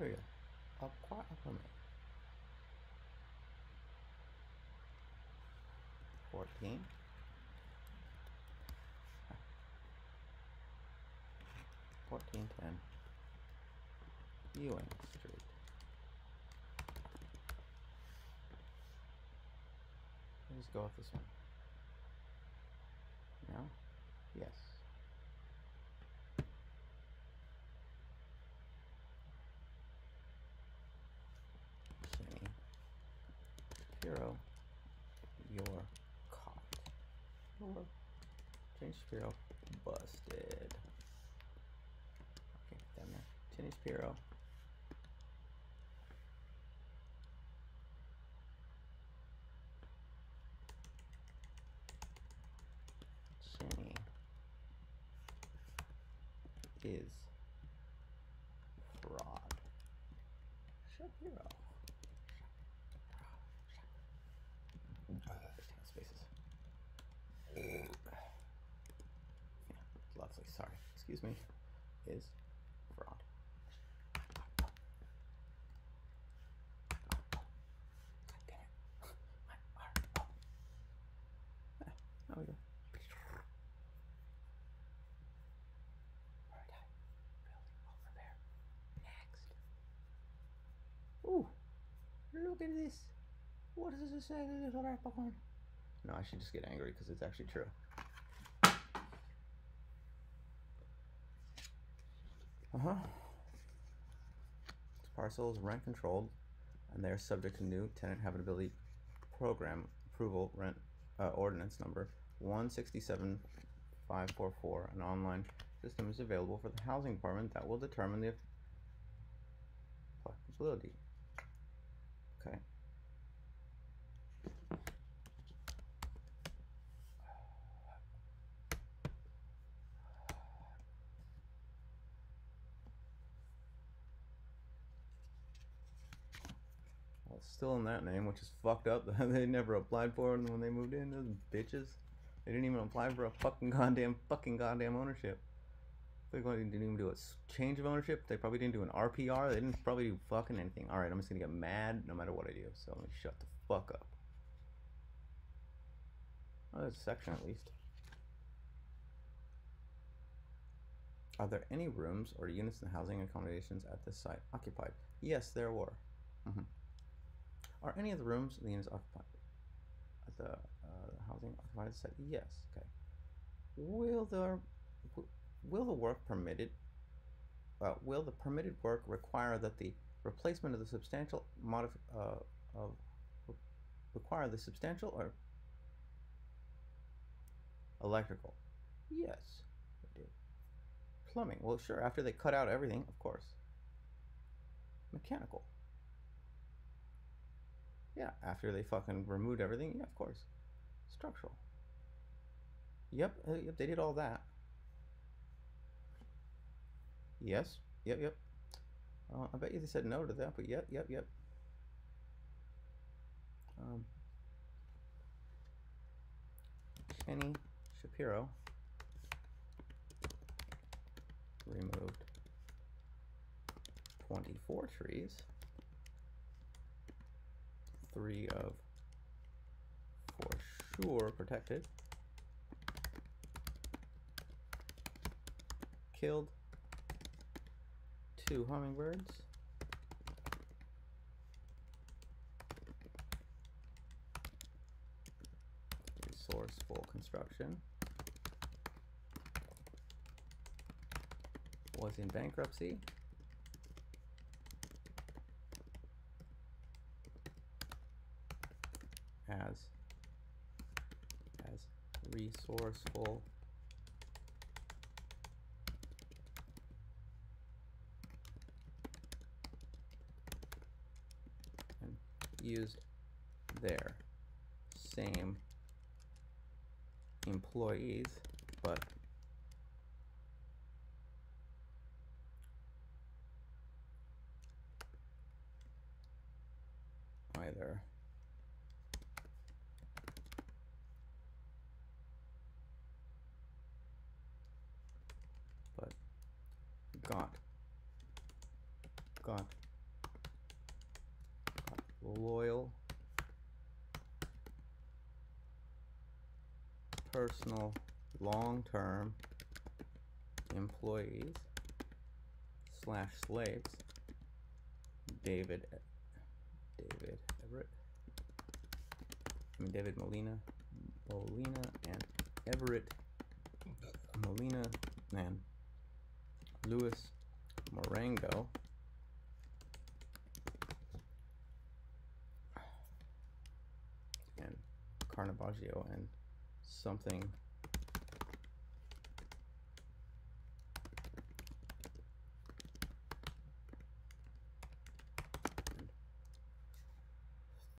Quite up on. Fourteen. Fourteen ten. Ewing Street. Let's go with this one. No? Yes. Jenny. Shapiro. You're caught. Or Jenny Shapiro busted. Okay, down there. Jenny Shapiro. Jenny is fraud. Shapiro. Uh, spaces. Yeah, lovely. Sorry. Excuse me. Is fraud. God damn it. My heart. There we go. Alright, over there. Next. Ooh, look at this. What does this say? Little Leprechaun. No, I should just get angry because it's actually true. Uh huh. This parcel is rent controlled, and they are subject to new tenant habitability program approval rent uh, ordinance number 167544. An online system is available for the housing department that will determine the applicability. Okay. Still in that name, which is fucked up. they never applied for it when they moved in. Those bitches. They didn't even apply for a fucking goddamn, fucking goddamn ownership. They didn't even do a change of ownership. They probably didn't do an RPR. They didn't probably do fucking anything. All right, I'm just gonna get mad no matter what I do. So let me shut the fuck up. Oh, a section at least. Are there any rooms or units in housing accommodations at this site occupied? Yes, there were. Mhm. Are any of the rooms in the units occupied? The uh, housing occupied site? Yes. Okay. Will the will the work permitted? Uh, will the permitted work require that the replacement of the substantial modif- uh, of require the substantial or electrical? Yes, they do. Plumbing? Well, sure. After they cut out everything, of course. Mechanical? Yeah, after they fucking removed everything, yeah, of course. Structural. Yep, uh, yep, they did all that. Yes, yep, yep. Uh, I bet you they said no to that, but yep, yep, yep. Um, Kenny Shapiro removed 24 trees, three of for sure protected, killed two hummingbirds, resourceful construction, was in bankruptcy, as as resourceful. And used their same employees but either but got got loyal. Personal long-term employees slash slaves. David David Everett. I mean David Molina Molina and Everett. Molina and Louis Marengo. And Carnavaggio and something